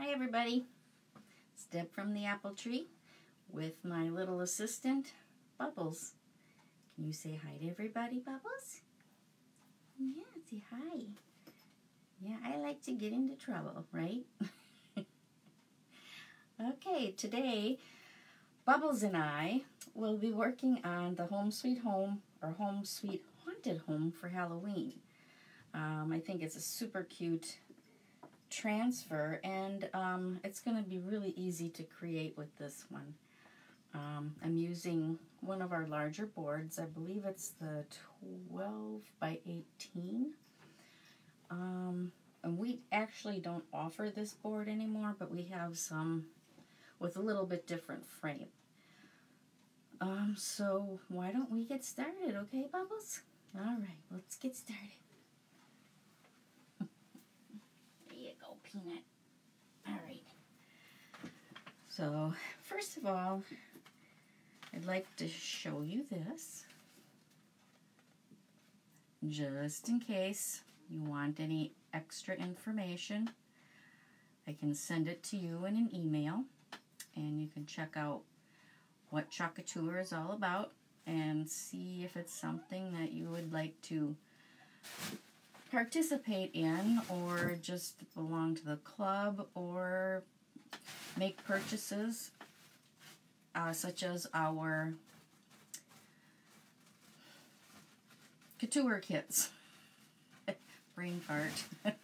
Hi everybody. Deb from the Apple Tree with my little assistant, Bubbles. Can you say hi to everybody, Bubbles? Yeah, say hi. Yeah, I like to get into trouble, right? okay, today Bubbles and I will be working on the Home Sweet Home or Home Sweet Haunted Home for Halloween. Um, I think it's a super cute transfer and um, it's going to be really easy to create with this one. Um, I'm using one of our larger boards. I believe it's the 12 by 18. Um, and we actually don't offer this board anymore, but we have some with a little bit different frame. Um, so why don't we get started, okay, Bubbles? All right, let's get started. Peanut. All right. So, first of all, I'd like to show you this. Just in case you want any extra information, I can send it to you in an email and you can check out what Chalk Couture is all about and see if it's something that you would like to participate in or just belong to the club or make purchases uh, such as our couture kits. Brain fart.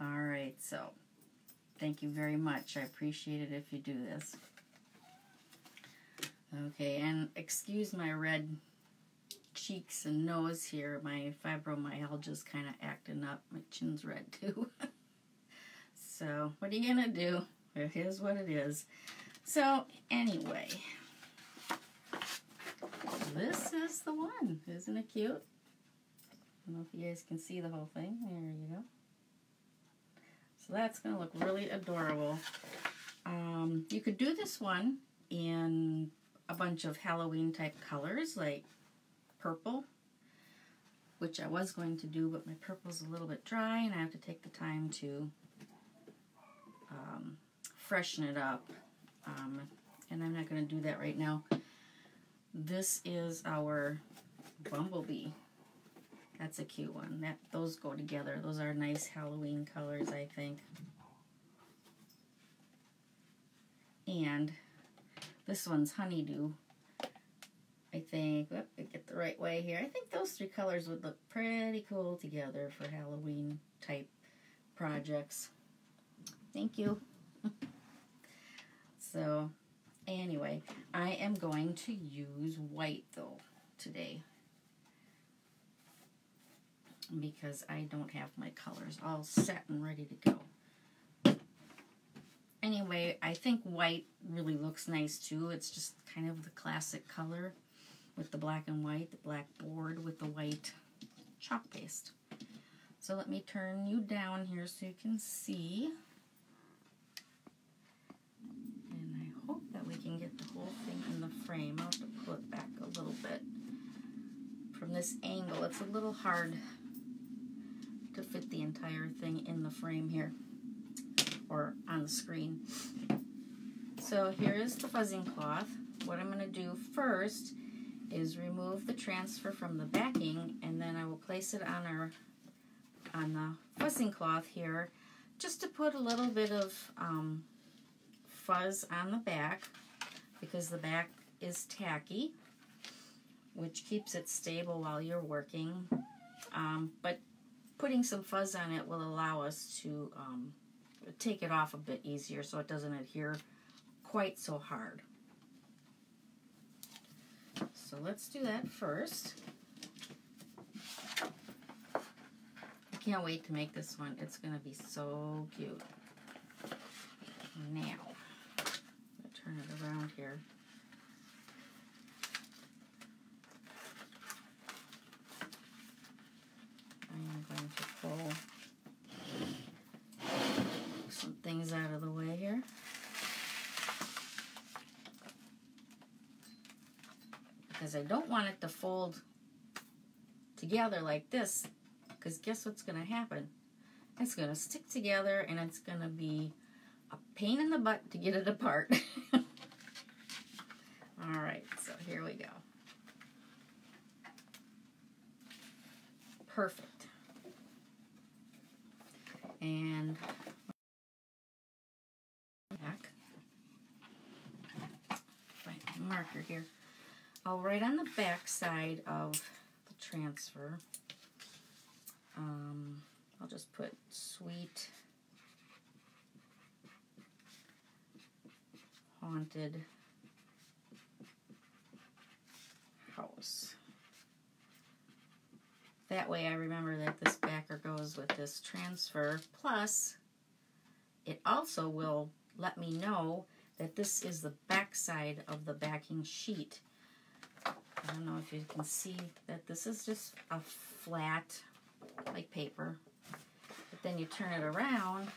All right, so thank you very much. I appreciate it if you do this. Okay, and excuse my red cheeks and nose here, my fibromyalgia is kind of acting up. My chin's red too. so, what are you going to do? It is what it is. So, anyway, this is the one. Isn't it cute? I don't know if you guys can see the whole thing. There you go. So that's going to look really adorable. Um, you could do this one in a bunch of Halloween type colors like purple, which I was going to do, but my purple's a little bit dry and I have to take the time to um, freshen it up. Um, and I'm not going to do that right now. This is our bumblebee. That's a cute one. That Those go together. Those are nice Halloween colors, I think. And this one's honeydew. I think, oh, get the right way here. I think those three colors would look pretty cool together for Halloween type projects. Thank you. so, anyway, I am going to use white though today because I don't have my colors all set and ready to go. Anyway, I think white really looks nice too. It's just kind of the classic color with the black and white, the black board with the white chalk paste. So let me turn you down here so you can see. And I hope that we can get the whole thing in the frame. I'll have to pull it back a little bit. From this angle, it's a little hard to fit the entire thing in the frame here or on the screen. So here is the fuzzing cloth. What I'm going to do first is remove the transfer from the backing and then I will place it on our on the fuzzing cloth here just to put a little bit of um, fuzz on the back because the back is tacky which keeps it stable while you're working um, but putting some fuzz on it will allow us to um, take it off a bit easier so it doesn't adhere quite so hard. So let's do that first. I can't wait to make this one. It's going to be so cute. Now, turn it around here. I am going to pull some things out of the way here. Because I don't want it to fold together like this because guess what's going to happen? It's going to stick together and it's going to be a pain in the butt to get it apart. All right, so here we go. Perfect. And back. Find my marker here. I'll on the back side of the transfer. Um, I'll just put sweet haunted house. That way I remember that this backer goes with this transfer. Plus, it also will let me know that this is the back side of the backing sheet. I don't know if you can see that this is just a flat, like paper. But then you turn it around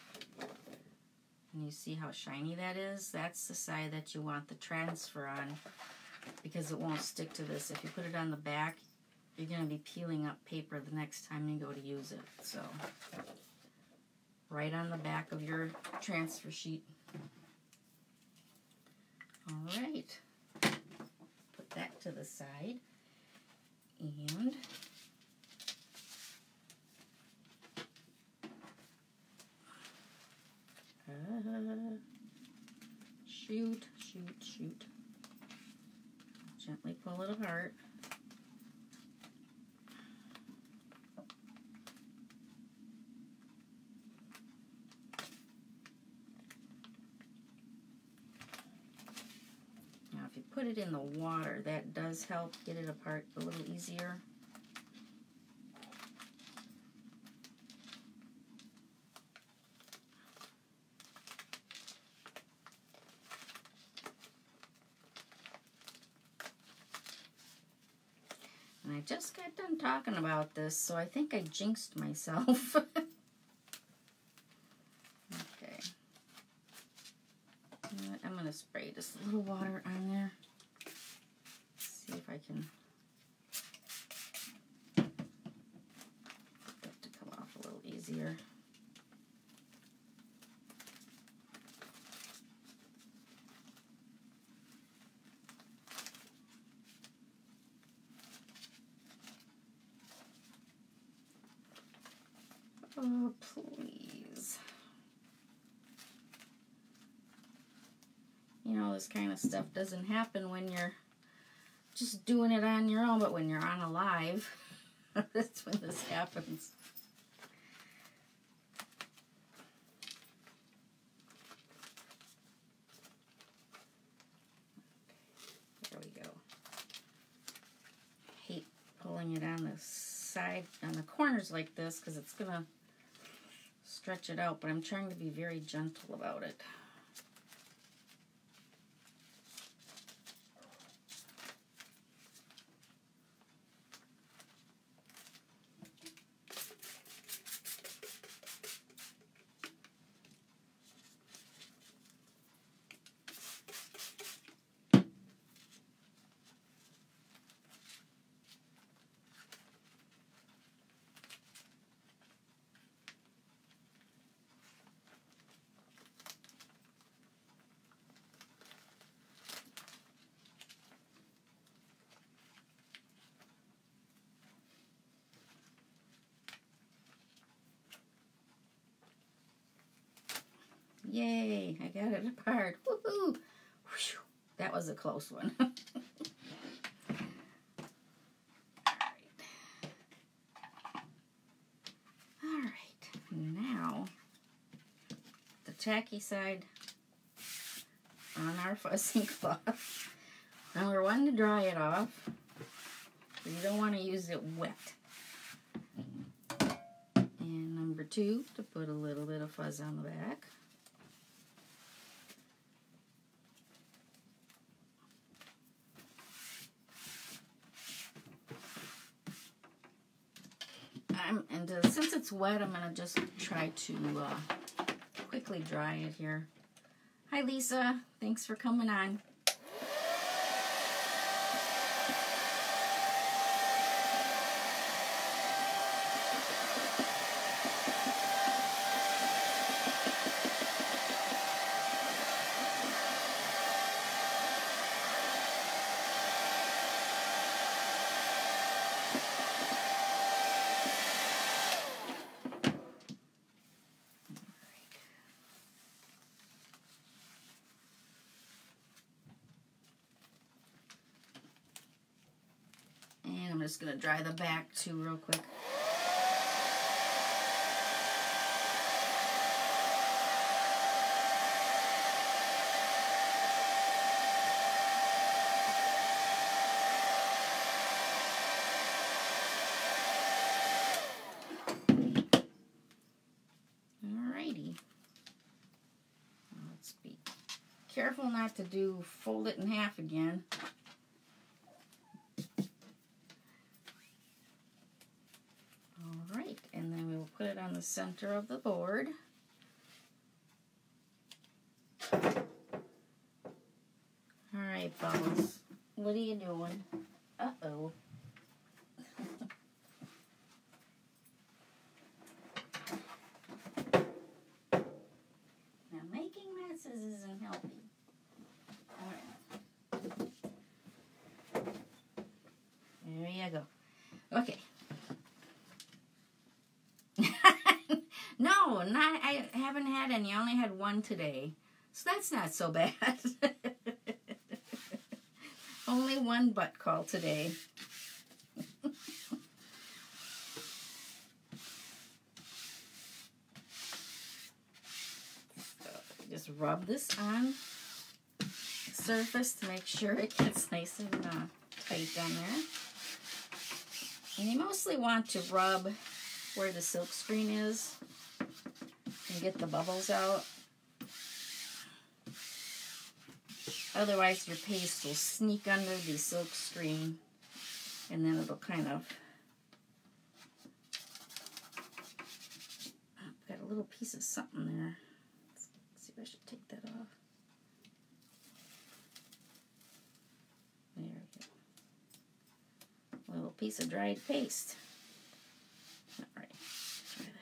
and you see how shiny that is? That's the side that you want the transfer on because it won't stick to this. If you put it on the back, you're going to be peeling up paper the next time you go to use it. So, right on the back of your transfer sheet. All right. That to the side. And uh, shoot, shoot, shoot. Gently pull it apart. Put it in the water, that does help get it apart a little easier. And I just got done talking about this, so I think I jinxed myself. okay. I'm going to spray just a little water on there. I can get that to come off a little easier. Oh, please. You know, this kind of stuff doesn't happen when you're just doing it on your own, but when you're on a live, that's when this happens. There we go. hate pulling it on the side, on the corners like this, because it's going to stretch it out, but I'm trying to be very gentle about it. Yay, I got it apart. Woohoo! That was a close one. All right, now the tacky side on our fussing cloth. Number one, to dry it off. You don't want to use it wet. And number two, to put a little bit of fuzz on the back. I'm, and uh, since it's wet, I'm going to just try to uh, quickly dry it here. Hi, Lisa. Thanks for coming on. Just going to dry the back too real quick. Alrighty. Let's be careful not to do fold it in half again. Alright, and then we will put it on the center of the board. Alright, Bubbles. What are you doing? Uh-oh. now, making messes isn't helping. Alright. There you go. Okay. No, not I haven't had any. I only had one today. So that's not so bad. only one butt call today. just rub this on surface to make sure it gets nice and uh, tight down there. And you mostly want to rub where the silk screen is and get the bubbles out. Otherwise your paste will sneak under the silk screen and then it'll kind of got a little piece of something there. Let's see if I should take that off. There we go. A little piece of dried paste. All right. Try that.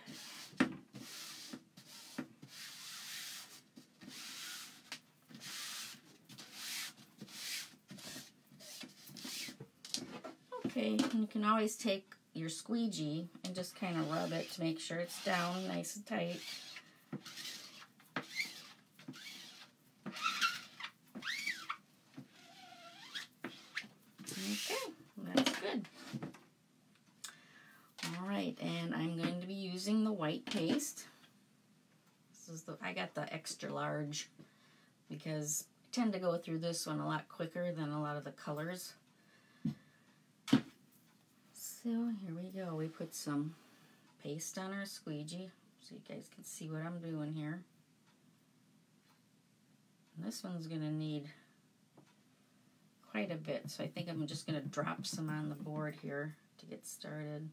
Okay, and you can always take your squeegee and just kind of rub it to make sure it's down nice and tight. Okay, that's good. All right, and I'm going to be using the white paste. This is the I got the extra large because I tend to go through this one a lot quicker than a lot of the colors. So here we go. We put some paste on our squeegee so you guys can see what I'm doing here. And this one's going to need quite a bit, so I think I'm just going to drop some on the board here to get started.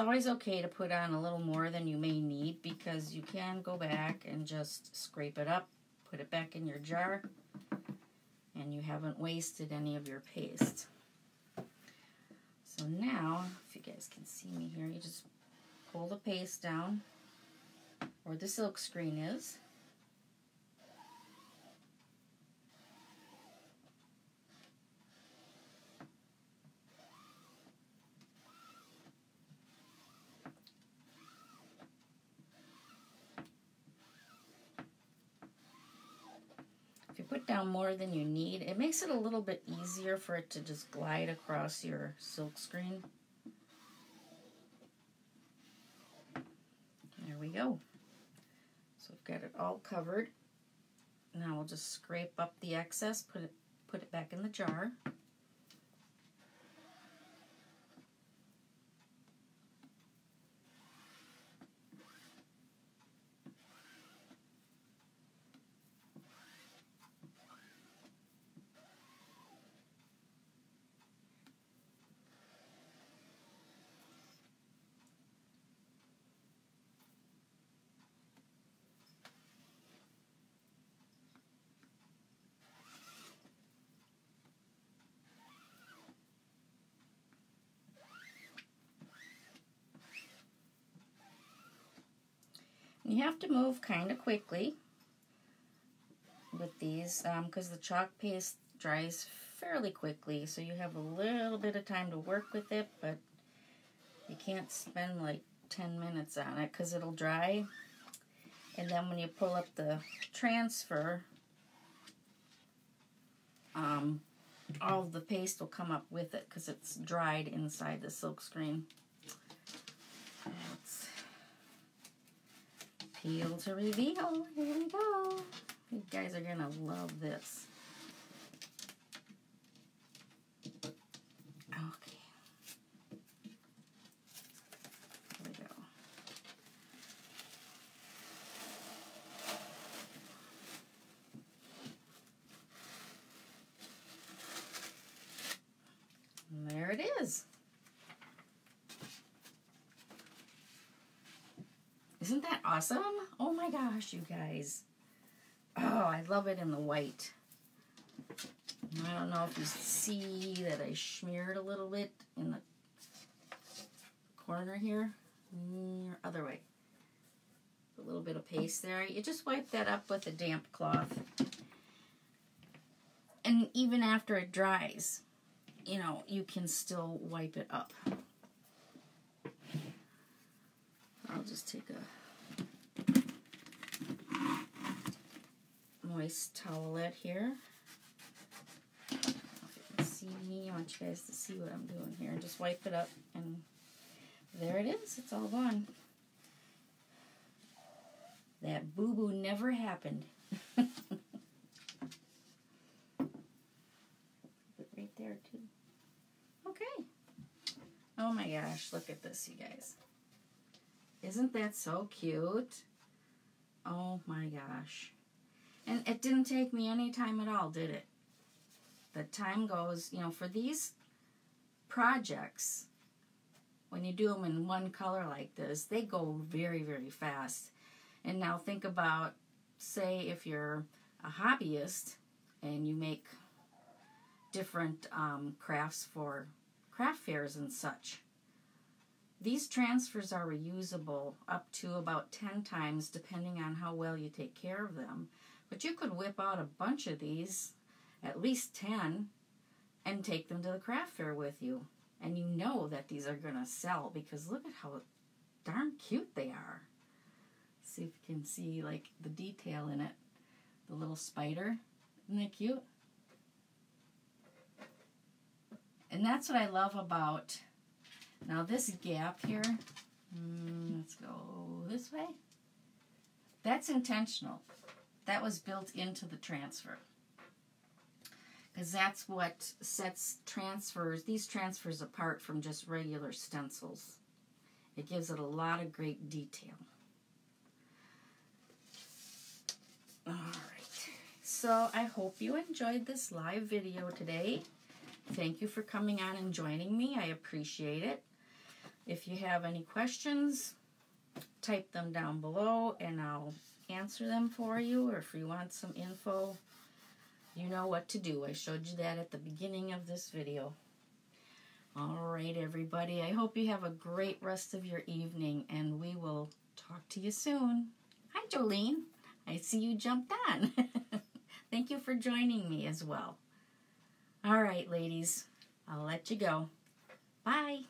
Always okay to put on a little more than you may need because you can go back and just scrape it up, put it back in your jar, and you haven't wasted any of your paste. So now, if you guys can see me here, you just pull the paste down where the silk screen is. Down more than you need, it makes it a little bit easier for it to just glide across your silk screen. There we go. So we've got it all covered. Now we'll just scrape up the excess, put it put it back in the jar. You have to move kind of quickly with these because the chalk paste dries fairly quickly, so you have a little bit of time to work with it, but you can't spend like 10 minutes on it because it'll dry. And then when you pull up the transfer, um, all the paste will come up with it because it's dried inside the silk screen. Let's peel to reveal. Here we go. You guys are going to love this. Isn't that awesome? Oh my gosh, you guys. Oh, I love it in the white. I don't know if you see that I smeared a little bit in the corner here. Other way. A little bit of paste there. You just wipe that up with a damp cloth. And even after it dries, you know, you can still wipe it up. I'll just take a moist towelette here. see me, I want you guys to see what I'm doing here. Just wipe it up and there it is. It's all gone. That boo-boo never happened. right there too. Okay. Oh my gosh, look at this, you guys. Isn't that so cute? Oh my gosh. And it didn't take me any time at all, did it? The time goes, you know, for these projects, when you do them in one color like this, they go very, very fast. And now think about, say, if you're a hobbyist and you make different um, crafts for craft fairs and such. These transfers are reusable up to about 10 times depending on how well you take care of them. But you could whip out a bunch of these, at least 10, and take them to the craft fair with you. And you know that these are going to sell because look at how darn cute they are. See if you can see like the detail in it. The little spider. Isn't that cute? And that's what I love about now this gap here, mm, let's go this way. That's intentional. That was built into the transfer. Because that's what sets transfers, these transfers apart from just regular stencils. It gives it a lot of great detail. Alright, so I hope you enjoyed this live video today. Thank you for coming on and joining me. I appreciate it. If you have any questions, type them down below and I'll answer them for you. Or if you want some info, you know what to do. I showed you that at the beginning of this video. Alright, everybody. I hope you have a great rest of your evening and we will talk to you soon. Hi, Jolene. I see you jumped on. Thank you for joining me as well. All right, ladies. I'll let you go. Bye.